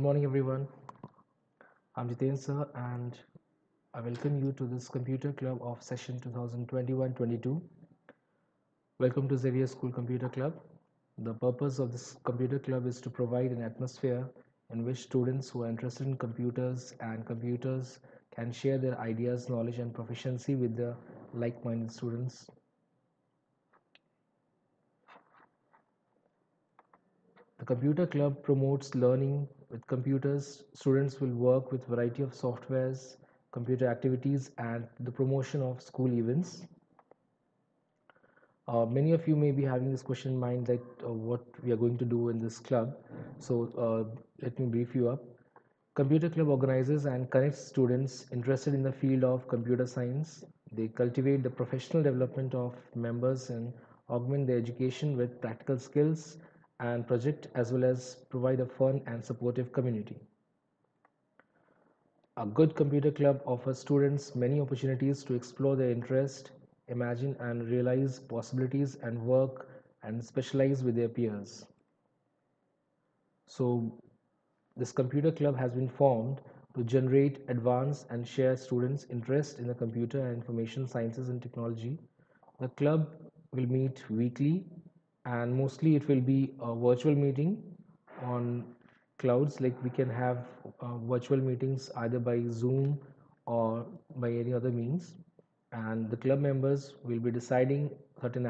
Good morning, everyone. I'm Jiten sir, and I welcome you to this computer club of session 2021-22. Welcome to Xavier School Computer Club. The purpose of this computer club is to provide an atmosphere in which students who are interested in computers and computers can share their ideas, knowledge, and proficiency with the like-minded students. The computer club promotes learning with computers. Students will work with variety of softwares, computer activities, and the promotion of school events. Uh, many of you may be having this question in mind that uh, what we are going to do in this club. So uh, let me brief you up. Computer Club organizes and connects students interested in the field of computer science. They cultivate the professional development of members and augment their education with practical skills and project as well as provide a fun and supportive community. A good computer club offers students many opportunities to explore their interest, imagine and realize possibilities and work and specialize with their peers. So this computer club has been formed to generate, advance and share students' interest in the computer and information sciences and technology. The club will meet weekly and mostly it will be a virtual meeting on clouds. Like we can have uh, virtual meetings either by zoom or by any other means. And the club members will be deciding certain